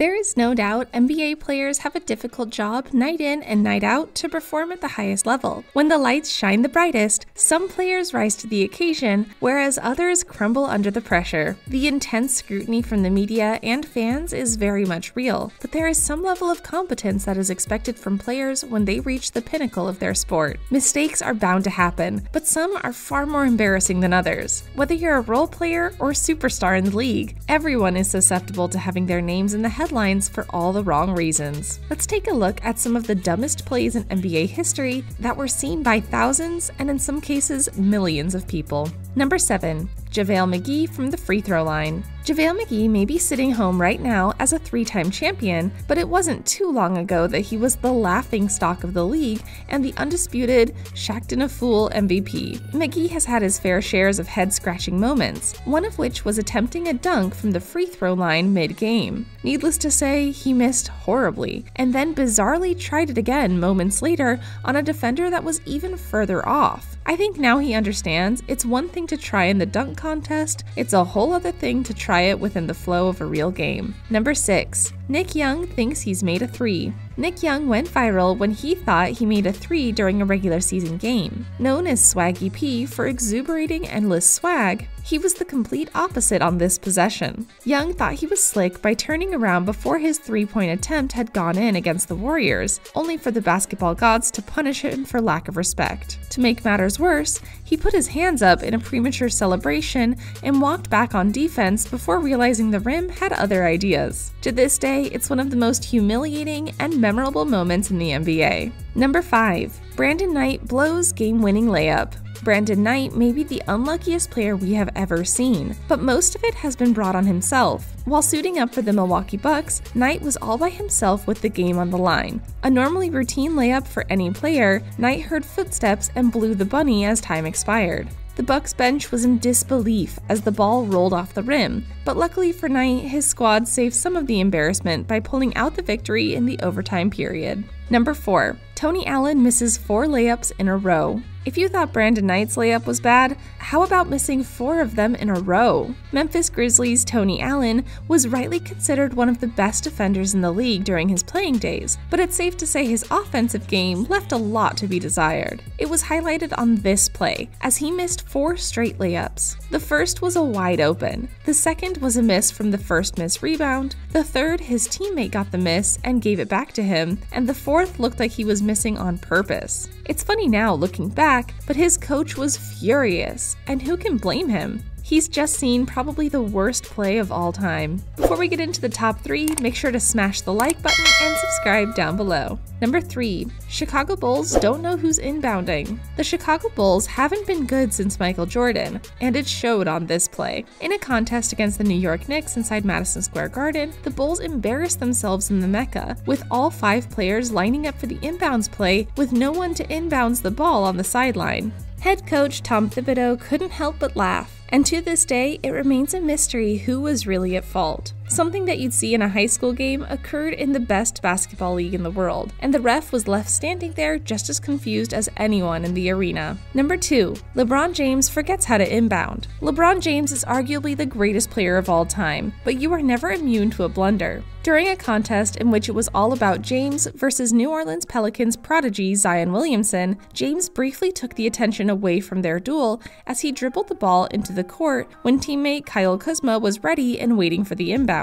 There is no doubt NBA players have a difficult job night in and night out to perform at the highest level. When the lights shine the brightest, some players rise to the occasion, whereas others crumble under the pressure. The intense scrutiny from the media and fans is very much real, but there is some level of competence that is expected from players when they reach the pinnacle of their sport. Mistakes are bound to happen, but some are far more embarrassing than others. Whether you're a role player or superstar in the league, everyone is susceptible to having their names in the headlines for all the wrong reasons. Let's take a look at some of the dumbest plays in NBA history that were seen by thousands and in some cases millions of people. Number 7. JaVale McGee from the free throw line. JaVale McGee may be sitting home right now as a three time champion, but it wasn't too long ago that he was the laughing stock of the league and the undisputed Shaqtin' a Fool MVP. McGee has had his fair shares of head scratching moments, one of which was attempting a dunk from the free throw line mid game. Needless to say, he missed horribly, and then bizarrely tried it again moments later on a defender that was even further off. I think now he understands it's one thing to try in the dunk contest, it's a whole other thing to try it within the flow of a real game. Number 6. Nick Young thinks he's made a 3. Nick Young went viral when he thought he made a 3 during a regular season game. Known as Swaggy P for exuberating endless swag, he was the complete opposite on this possession. Young thought he was slick by turning around before his three point attempt had gone in against the Warriors, only for the basketball gods to punish him for lack of respect. To make matters worse, he put his hands up in a premature celebration and walked back on defense before realizing the rim had other ideas. To this day, it's one of the most humiliating and memorable moments in the NBA. Number 5. Brandon Knight blows game winning layup. Brandon Knight may be the unluckiest player we have ever seen, but most of it has been brought on himself. While suiting up for the Milwaukee Bucks, Knight was all by himself with the game on the line. A normally routine layup for any player, Knight heard footsteps and blew the bunny as time expired. The Bucks bench was in disbelief as the ball rolled off the rim, but luckily for Knight, his squad saved some of the embarrassment by pulling out the victory in the overtime period. Number 4. Tony Allen misses four layups in a row. If you thought Brandon Knight's layup was bad, how about missing four of them in a row? Memphis Grizzlies' Tony Allen was rightly considered one of the best defenders in the league during his playing days, but it's safe to say his offensive game left a lot to be desired. It was highlighted on this play, as he missed four straight layups. The first was a wide open, the second was a miss from the first miss rebound, the third, his teammate got the miss and gave it back to him, and the fourth looked like he was missing on purpose. It's funny now looking back, but his coach was furious, and who can blame him? He's just seen probably the worst play of all time. Before we get into the top three, make sure to smash the like button and subscribe down below. Number 3. Chicago Bulls don't know who's inbounding. The Chicago Bulls haven't been good since Michael Jordan, and it showed on this play. In a contest against the New York Knicks inside Madison Square Garden, the Bulls embarrassed themselves in the Mecca, with all five players lining up for the inbounds play with no one to inbounds the ball on the sideline. Head coach Tom Thibodeau couldn't help but laugh and to this day, it remains a mystery who was really at fault. Something that you'd see in a high school game occurred in the best basketball league in the world, and the ref was left standing there just as confused as anyone in the arena. Number 2. LeBron James forgets how to inbound. LeBron James is arguably the greatest player of all time, but you are never immune to a blunder. During a contest in which it was all about James versus New Orleans Pelicans prodigy Zion Williamson, James briefly took the attention away from their duel as he dribbled the ball into the court when teammate Kyle Kuzma was ready and waiting for the inbound.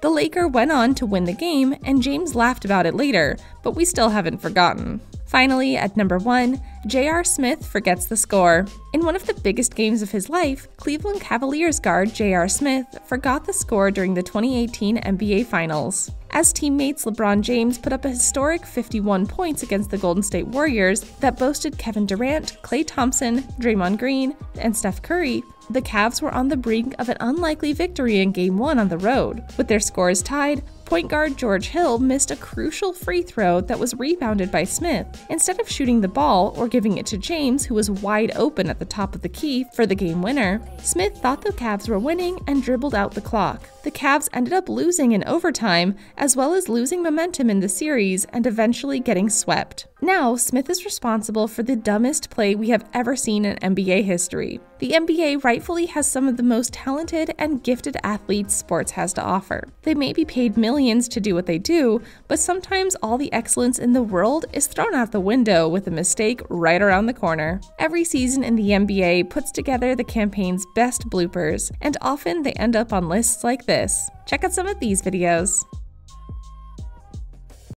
The Laker went on to win the game, and James laughed about it later, but we still haven't forgotten. Finally, at number 1, J.R. Smith forgets the score. In one of the biggest games of his life, Cleveland Cavaliers guard J.R. Smith forgot the score during the 2018 NBA Finals. As teammates LeBron James put up a historic 51 points against the Golden State Warriors that boasted Kevin Durant, Klay Thompson, Draymond Green, and Steph Curry, the Cavs were on the brink of an unlikely victory in Game 1 on the road. With their scores tied, point guard George Hill missed a crucial free throw that was rebounded by Smith. Instead of shooting the ball or giving it to James, who was wide open at the top of the key for the game winner, Smith thought the Cavs were winning and dribbled out the clock. The Cavs ended up losing in overtime, as well as losing momentum in the series and eventually getting swept. Now, Smith is responsible for the dumbest play we have ever seen in NBA history. The NBA rightfully has some of the most talented and gifted athletes sports has to offer. They may be paid millions to do what they do, but sometimes all the excellence in the world is thrown out the window with a mistake right around the corner. Every season in the NBA puts together the campaign's best bloopers, and often they end up on lists like this. Check out some of these videos.